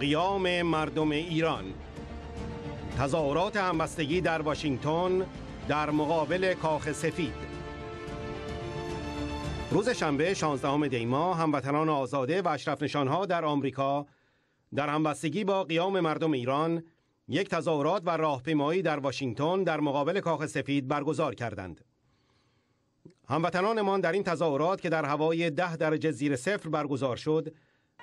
قیام مردم ایران تظاهرات همبستگی در واشنگتن در مقابل کاخ سفید روز شنبه 16 دی ماه هموطنان آزاده و اشرف نشانها در آمریکا در همبستگی با قیام مردم ایران یک تظاهرات و راهپیمایی در واشنگتن در مقابل کاخ سفید برگزار کردند. هموطنانمان در این تظاهرات که در هوای ده درجه زیر صفر برگزار شد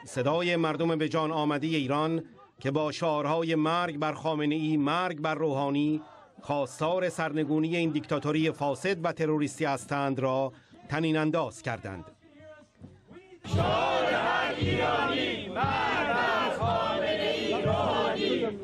صدای مردم به جان آمدی ایران که با شعارهای مرگ بر خامنه ای مرگ بر روحانی خواستار سرنگونی این دیکتاتوری فاسد و تروریستی هستند را تنین انداز کردند ایرانی خامنه ای روحانی.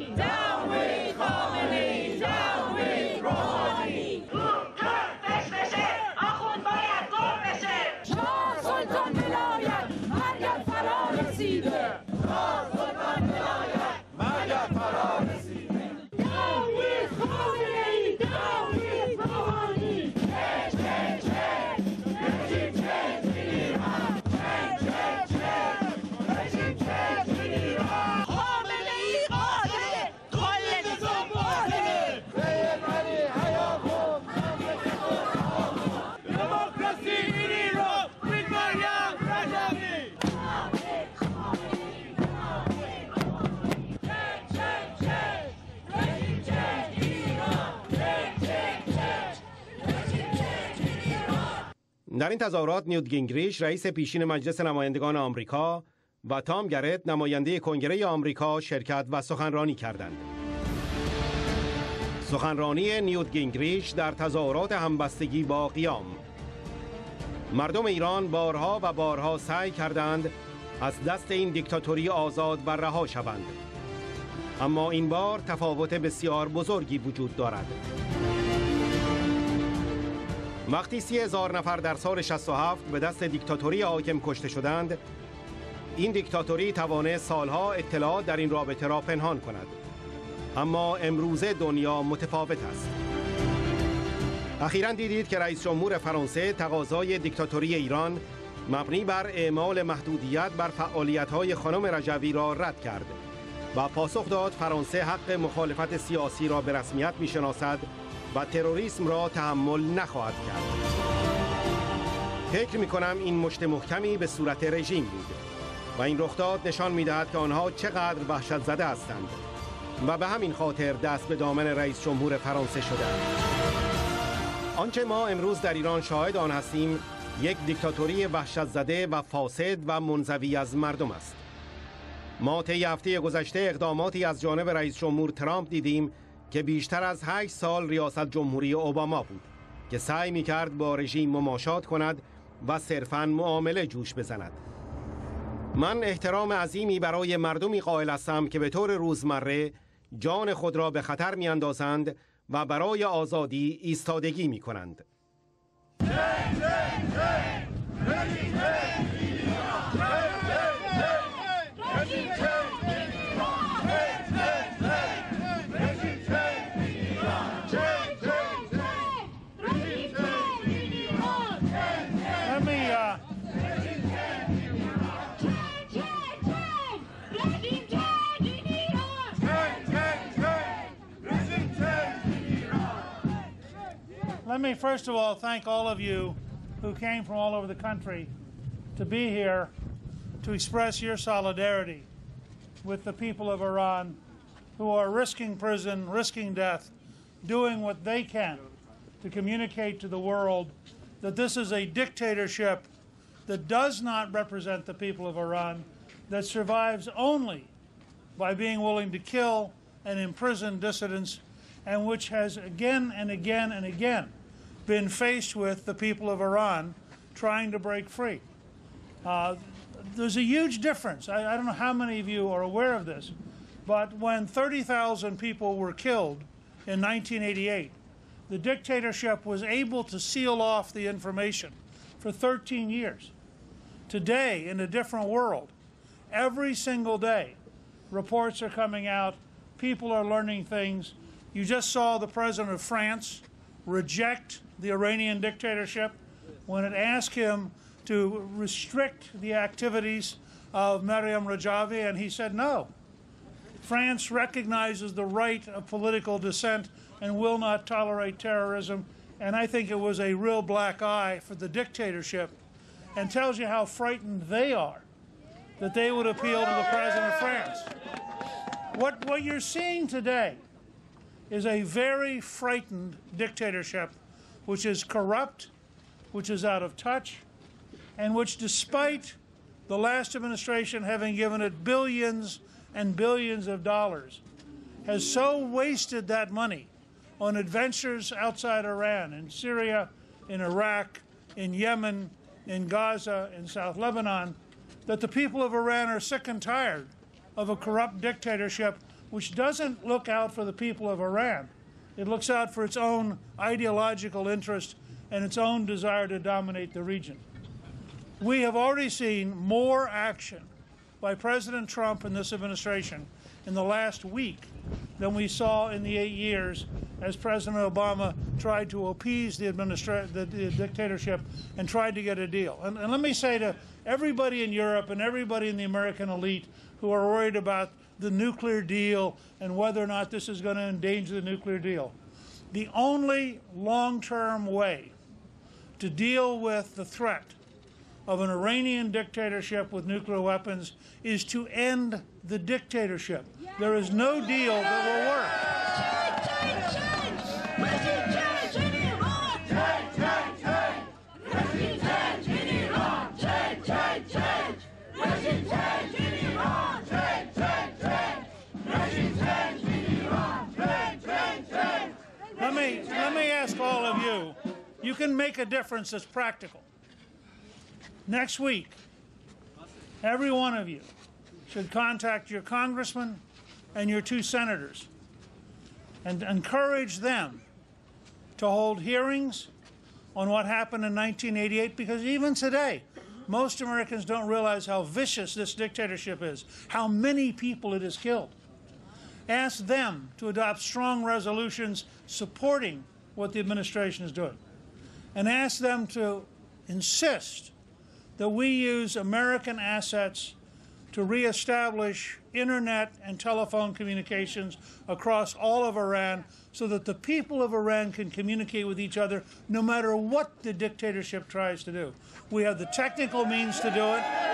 در این تظاهرات نیوت گینگریش رئیس پیشین مجلس نمایندگان آمریکا و تام گرت نماینده کنگره آمریکا شرکت و سخنرانی کردند. سخنرانی نیوت گینگریش در تظاهرات همبستگی با قیام. مردم ایران بارها و بارها سعی کردند از دست این دیکتاتوری آزاد و رها شوند. اما این بار تفاوت بسیار بزرگی وجود دارد. وقتی سی هزار نفر در سال 67 به دست دیکتاتوری حاکم کشته شدند این دیکتاتوری توانه سالها اطلاعات در این رابطه را پنهان کند. اما امروزه دنیا متفاوت است. اخیرا دیدید که رئیس جمهور فرانسه تقاضای دیکتاتوری ایران مبنی بر اعمال محدودیت بر فعالیت‌های خانم رجوی را رد کرد و پاسخ داد فرانسه حق مخالفت سیاسی را به رسمیت می‌شناسد و تروریسم را تحمل نخواهد کرد. فکر می کنم این مشت محکمی به صورت رژیم بود و این رخداد نشان می دهد که آنها چقدر وحشت زده هستند و به همین خاطر دست به دامن رئیس جمهور فرانسه شدند آنچه ما امروز در ایران شاهد آن هستیم یک دیکتاتوری وحشت زده و فاسد و منزوی از مردم است. ما طی هفته گذشته اقداماتی از جانب رئیس جمهور ترامپ دیدیم که بیشتر از 8 سال ریاست جمهوری اوباما بود که سعی می کرد با رژیم مماشات کند و صرفاً معامله جوش بزند من احترام عظیمی برای مردمی قائل هستم که به طور روزمره جان خود را به خطر می اندازند و برای آزادی ایستادگی می کنند. Let me first of all thank all of you who came from all over the country to be here to express your solidarity with the people of Iran who are risking prison, risking death, doing what they can to communicate to the world that this is a dictatorship that does not represent the people of Iran, that survives only by being willing to kill and imprison dissidents, and which has again and again and again been faced with the people of Iran trying to break free. Uh, there's a huge difference. I, I, don't know how many of you are aware of this, but when 30,000 people were killed in 1988, the dictatorship was able to seal off the information for 13 years. Today, in a different world, every single day, reports are coming out, people are learning things. You just saw the president of France reject the Iranian dictatorship when it asked him to restrict the activities of Maryam Rajavi, and he said no. France recognizes the right of political dissent and will not tolerate terrorism. And I think it was a real black eye for the dictatorship and tells you how frightened they are that they would appeal to the president of France. What, what you're seeing today is a very frightened dictatorship which is corrupt, which is out of touch, and which, despite the last administration having given it billions and billions of dollars, has so wasted that money on adventures outside Iran, in Syria, in Iraq, in Yemen, in Gaza, in South Lebanon, that the people of Iran are sick and tired of a corrupt dictatorship which doesn't look out for the people of Iran. It looks out for its own ideological interest and its own desire to dominate the region. We have already seen more action by President Trump and this administration in the last week than we saw in the eight years as President Obama tried to appease the, the, the dictatorship and tried to get a deal. And, and let me say to everybody in Europe and everybody in the American elite who are worried about the nuclear deal and whether or not this is going to endanger the nuclear deal. The only long term way to deal with the threat of an Iranian dictatorship with nuclear weapons is to end the dictatorship. There is no deal that will work. Let me ask all of you you can make a difference that's practical. Next week, every one of you should contact your congressman and your two senators and encourage them to hold hearings on what happened in 1988 because even today, most Americans don't realize how vicious this dictatorship is, how many people it has killed. Ask them to adopt strong resolutions supporting what the administration is doing. And ask them to insist that we use American assets to reestablish internet and telephone communications across all of Iran so that the people of Iran can communicate with each other no matter what the dictatorship tries to do. We have the technical means to do it.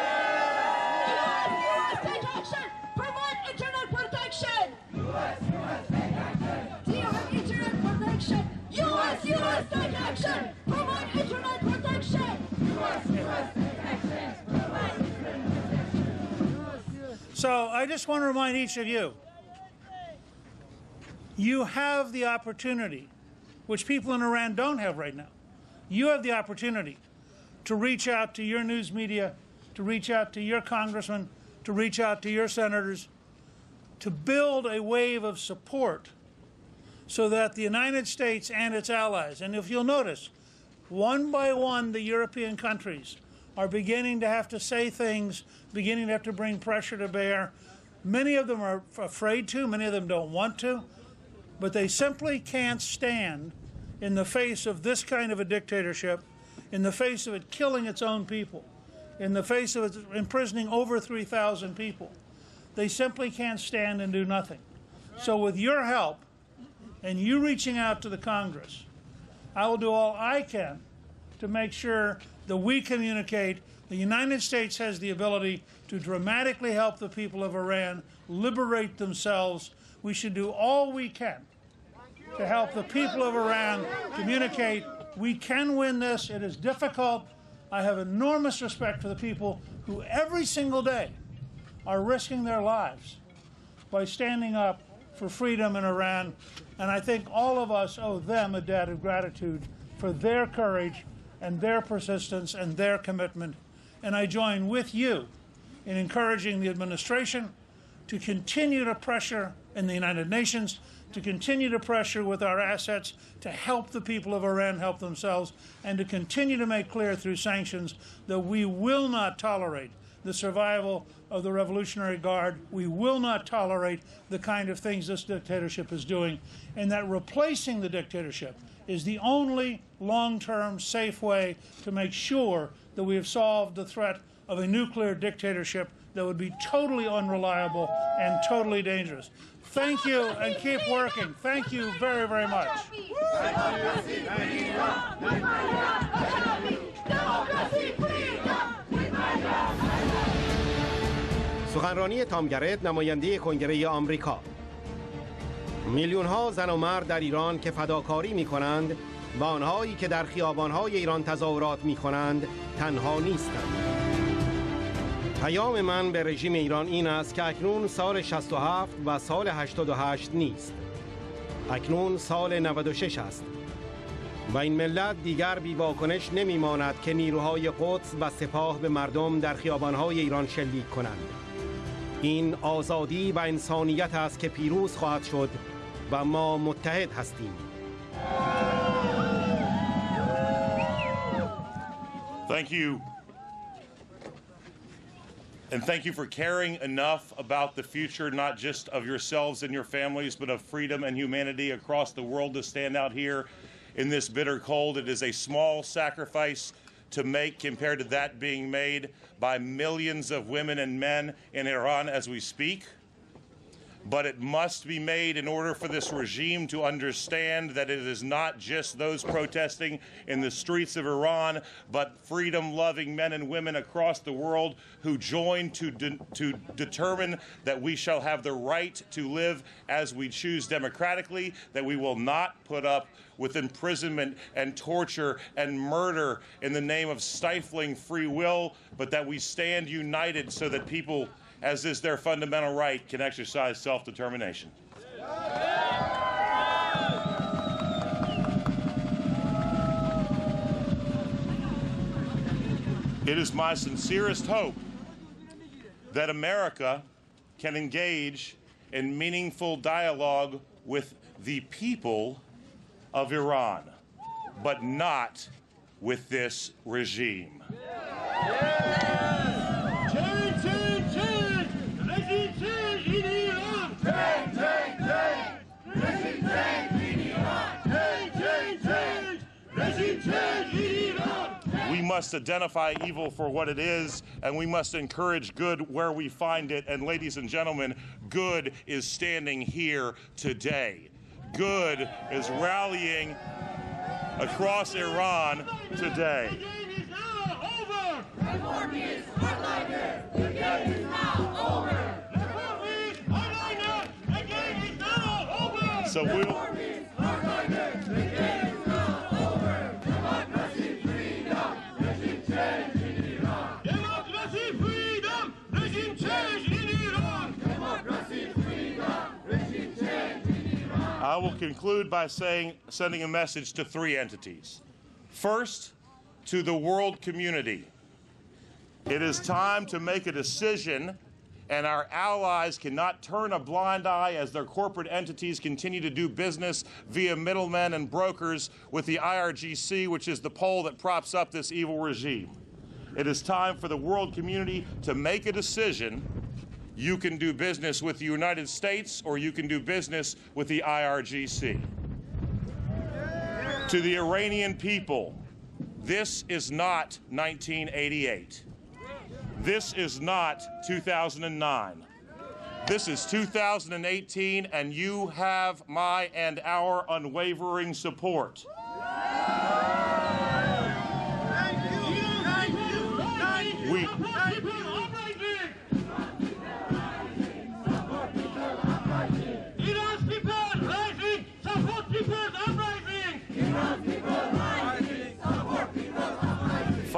So I just want to remind each of you you have the opportunity, which people in Iran don't have right now. You have the opportunity to reach out to your news media, to reach out to your congressmen, to reach out to your senators, to build a wave of support so that the United States and its allies, and if you'll notice, one by one, the European countries are beginning to have to say things, beginning to have to bring pressure to bear. Many of them are afraid to, many of them don't want to, but they simply can't stand in the face of this kind of a dictatorship, in the face of it killing its own people, in the face of it imprisoning over 3,000 people. They simply can't stand and do nothing. So, with your help and you reaching out to the Congress, I will do all I can to make sure that we communicate the United States has the ability to dramatically help the people of Iran liberate themselves. We should do all we can to help the people of Iran communicate. We can win this. It is difficult. I have enormous respect for the people who every single day are risking their lives by standing up for freedom in Iran. And I think all of us owe them a debt of gratitude for their courage and their persistence and their commitment. And I join with you in encouraging the administration to continue to pressure in the United Nations, to continue to pressure with our assets to help the people of Iran help themselves, and to continue to make clear through sanctions that we will not tolerate the survival of the Revolutionary Guard. We will not tolerate the kind of things this dictatorship is doing, and that replacing the dictatorship is the only long term safe way to make sure that we have solved the threat of a nuclear dictatorship that would be totally unreliable and totally dangerous. Thank you and keep working. Thank you very, very much. سخنرانی تامگرت نماینده کنگره آمریکا. میلیون ها زن و مرد در ایران که فداکاری می کنند و آنهایی که در خیابان های ایران تظاهرات می کنند تنها نیستند. پیام من به رژیم ایران این است که اکنون سال 67 و سال 88 نیست. اکنون سال 96 است. و این ملت دیگر بی واکنش نمی ماند که نیروهای قدس و سپاه به مردم در خیابانهای ایران شلیک کنند. این آزادی و انسانیت است که پیروز خواهد شد و ما متحد هستیم Thank you. And thank you for caring enough about the future, not just of yourselves and your families, but of freedom and humanity across the world to stand out here in this bitter cold. It is a small sacrifice to make compared to that being made by millions of women and men in Iran as we speak but it must be made in order for this regime to understand that it is not just those protesting in the streets of Iran, but freedom loving men and women across the world who join to, de- to determine that we shall have the right to live as we choose democratically, that we will not put up with imprisonment and torture and murder in the name of stifling free will, but that we stand united so that people as is their fundamental right, can exercise self determination. It is my sincerest hope that America can engage in meaningful dialogue with the people of Iran, but not with this regime. We must identify evil for what it is, and we must encourage good where we find it. And, ladies and gentlemen, good is standing here today. Good is rallying across Iran today. So we'll. I will conclude by saying, sending a message to three entities. First, to the world community. It is time to make a decision, and our allies cannot turn a blind eye as their corporate entities continue to do business via middlemen and brokers with the IRGC, which is the pole that props up this evil regime. It is time for the world community to make a decision. You can do business with the United States or you can do business with the IRGC. To the Iranian people, this is not 1988. This is not 2009. This is 2018, and you have my and our unwavering support. We,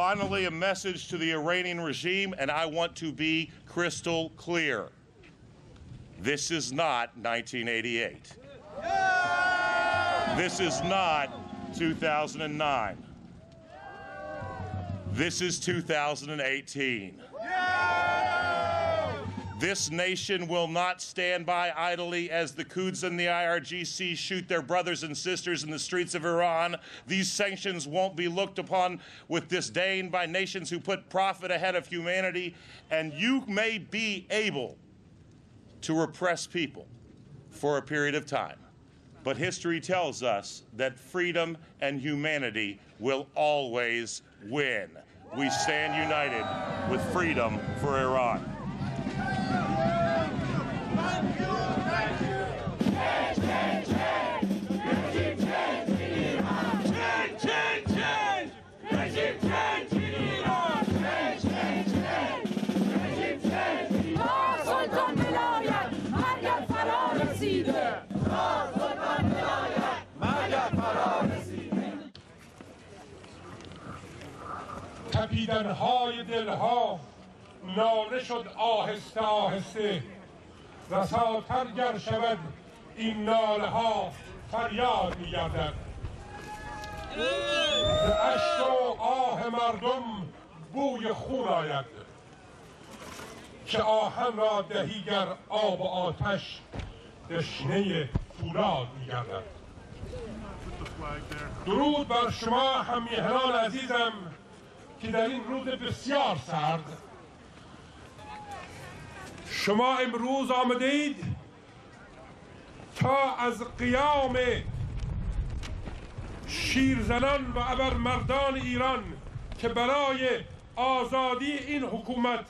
finally, a message to the Iranian regime, and I want to be crystal clear. This is not 1988. This is not 2009. This is 2018. This nation will not stand by idly as the Quds and the IRGC shoot their brothers and sisters in the streets of Iran. These sanctions won't be looked upon with disdain by nations who put profit ahead of humanity. And you may be able to repress people for a period of time. But history tells us that freedom and humanity will always win. We stand united with freedom for Iran. دیدنهای دلها ناله شد آهسته آهسته. رساتر گر شود این ناله ها فریاد میگردد به اشک و آه مردم بوی خون آید. که آهن را دهی گر آب و آتش دشنه فولاد میگردد درود بر شما همیهنان عزیزم. که در این روز بسیار سرد. شما امروز آمده اید تا از قیام شیرزنان و ابرمردان ایران که برای آزادی این حکومت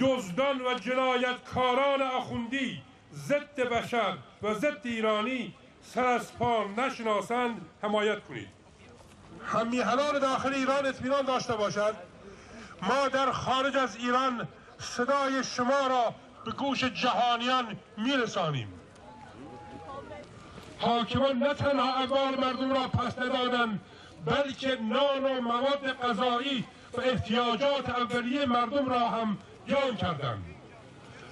دزدان و جنایتکاران آخوندی ضد بشر و ضد ایرانی سر از پا نشناسند حمایت کنید. همیهنان داخل ایران اطمینان داشته باشند. ما در خارج از ایران صدای شما را به گوش جهانیان میرسانیم. حاکمان نه تنها اقوال مردم را پس ندادند بلکه نان و مواد غذایی و احتیاجات اولیه مردم را هم بیان کردند.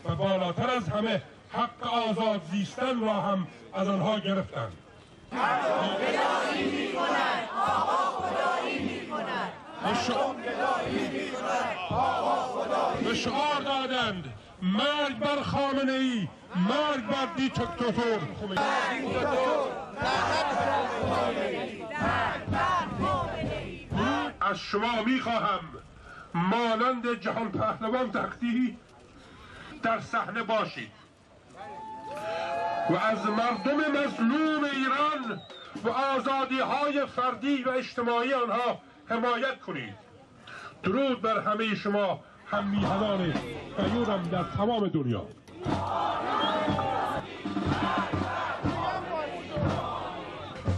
و بالاتر از همه حق آزاد زیستن را هم از آنها گرفتند. مردم گدایی می کنند آقا خدایی می کنند مردم گدایی می کنند آقا خدایی به شعار دادند مرگ بر خامنه ای مرگ بر دیکتاتور از شما می‌خواهم مانند جهان پهلوان تختی در صحنه باشید. و از مردم مظلوم ایران و آزادی های فردی و اجتماعی آنها حمایت کنید درود بر همه شما هم میهنان غیورم در تمام دنیا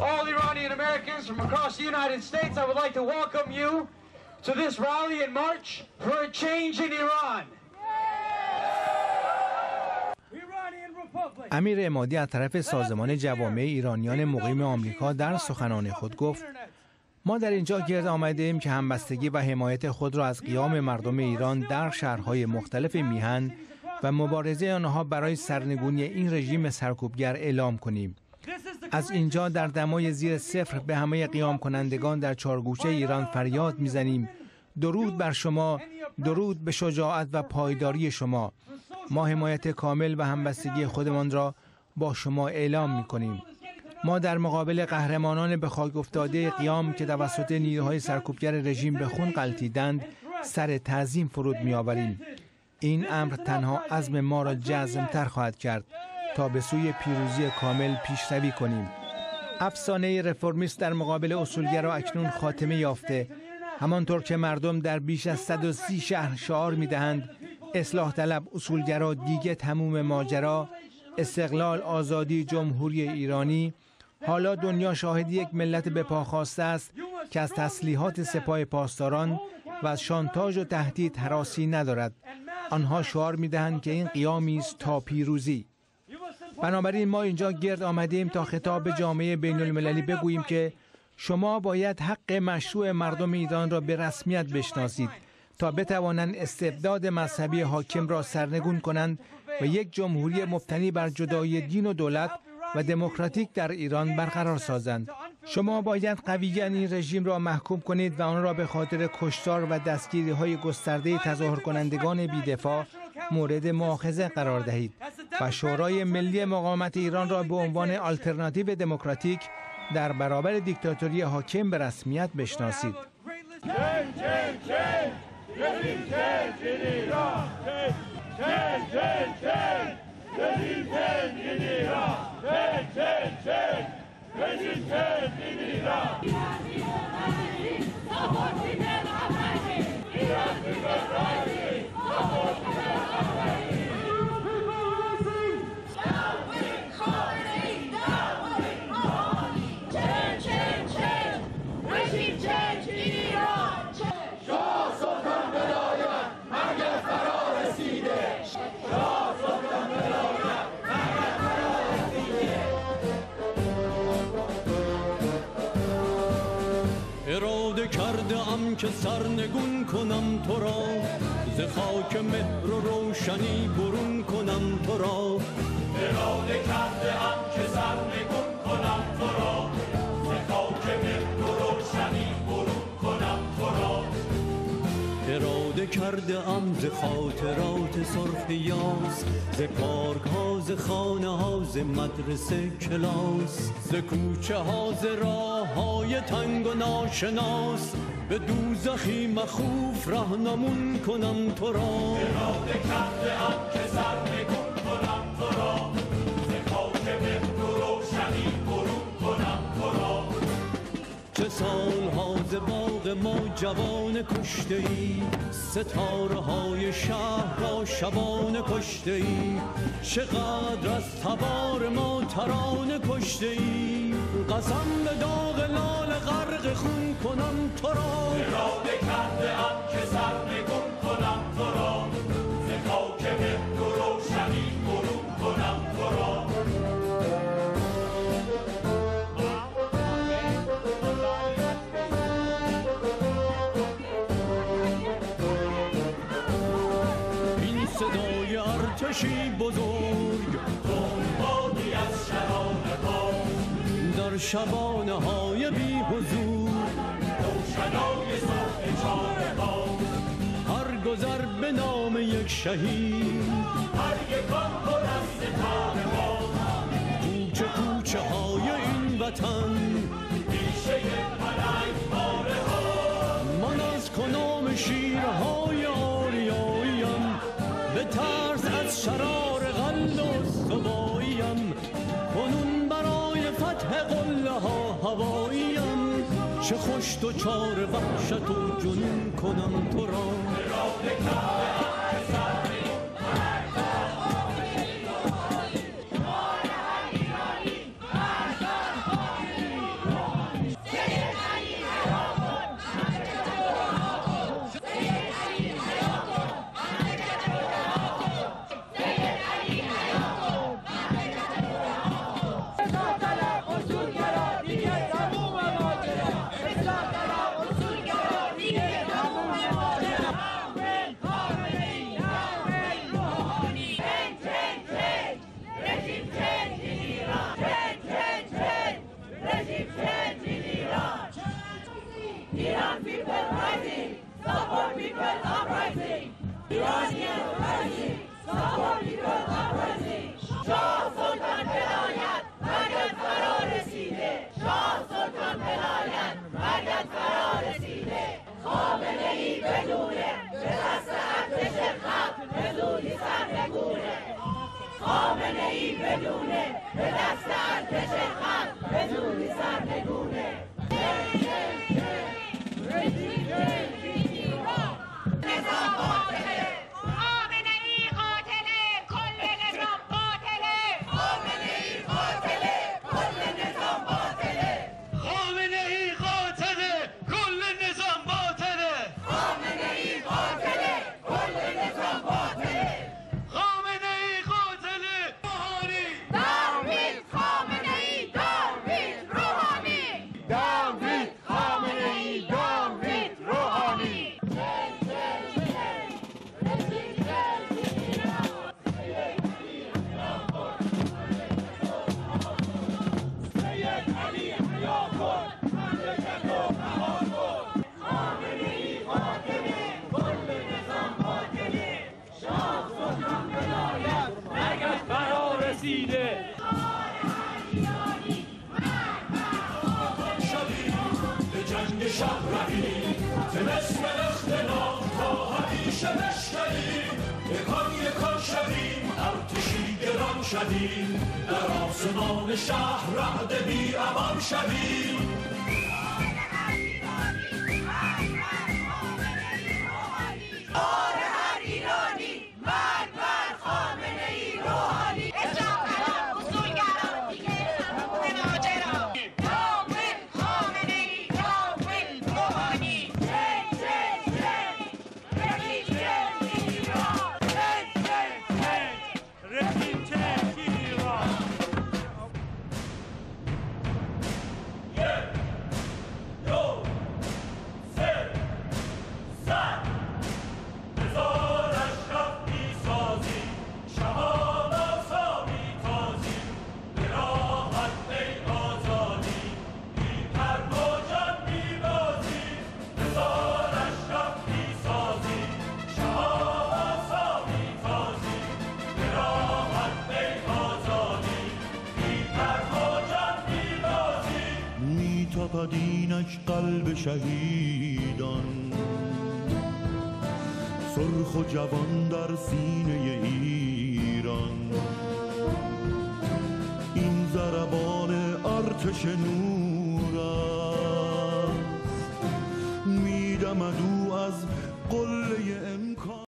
all Iranian Americans from across the United States, I would like to welcome you to this rally and march for a change in Iran. امیر امادی از طرف سازمان جوامع ایرانیان مقیم آمریکا در سخنان خود گفت ما در اینجا گرد آمده ایم که همبستگی و حمایت خود را از قیام مردم ایران در شهرهای مختلف میهن و مبارزه آنها برای سرنگونی این رژیم سرکوبگر اعلام کنیم. از اینجا در دمای زیر صفر به همه قیام کنندگان در چارگوشه ایران فریاد می‌زنیم. درود بر شما درود به شجاعت و پایداری شما. ما حمایت کامل و همبستگی خودمان را با شما اعلام می کنیم ما در مقابل قهرمانان به خاک افتاده قیام که توسط نیروهای سرکوبگر رژیم به خون غلطیدند سر تعظیم فرود می آوریم این امر تنها عزم ما را جزمتر خواهد کرد تا به سوی پیروزی کامل پیشروی کنیم. افسانه رفرمیست در مقابل اصولگرا اکنون خاتمه یافته. همانطور که مردم در بیش از 130 شهر شعار می‌دهند اصلاح طلب اصولگرا دیگه تموم ماجرا استقلال آزادی جمهوری ایرانی. حالا دنیا شاهد یک ملت به پا خواسته است که از تسلیحات سپاه پاسداران و از شانتاژ و تهدید حراسی ندارد. آنها شعار می‌دهند که این قیامی است تا پیروزی. بنابراین ما اینجا گرد آمدیم تا خطاب به جامعه بین المللی بگوییم که شما باید حق مشروع مردم ایران را به رسمیت بشناسید. تا بتوانند استبداد مذهبی حاکم را سرنگون کنند و یک جمهوری مبتنی بر جدای دین و دولت و دموکراتیک در ایران برقرار سازند. شما باید قویا این رژیم را محکوم کنید و آن را به خاطر کشتار و دستگیری های گسترده تظاهر کنندگان بیدفاع مورد مؤاخذه قرار دهید و شورای ملی مقاومت ایران را به عنوان آلترناتیو دموکراتیک در برابر دیکتاتوری حاکم به رسمیت بشناسید. 대진이라 대진진 대진진이라 대진진 대진진이라 서포티드 가만히 이런 그가 라이브 서포티드 خاک مهر و روشنی برون کنم تو را اراده کرده ام که سرنگون کنم تو را مهر و روشنی برون کنم تو را اراده کرده ام ز خاطرات سرخ یاس ز پارک ها ز خانه ها ز مدرسه کلاس ز کوچه ها ز راه های تنگ و ناشناس به دوزخی مخوف راهنمون کنم تو را. کرده ام که سرنگون ما جوان کشته ای ستاره های شهر را شبانه کشته ای چقدر از تبار ما ترانه کشته ای قسم به داغ لال غرق خون کنم تو را. اراده کرده ام که سرنگون کنم تو را. ارتشی بزرگ. بادی از شران ما در شبانه های بی حضور. روشنای صبح چار ما هر گذر به نام یک شهید. هر یکان پر از ستاره ما کوچه کوچه های این وطن. شرار قلب و سباییم کنون برای فتح قله ها هواییم. چه خوش تو چار وحشت و جنون کنم تو را. شب رویم تمسم اختلاف تا همیشه بشکنیم یکان یکان شویم ارتشی گران شویم در آسمان شهر رعد بی امان شویم شهیدان. سرخ و جوان در سینه ایران. این ضربان ارتش نور است میدمد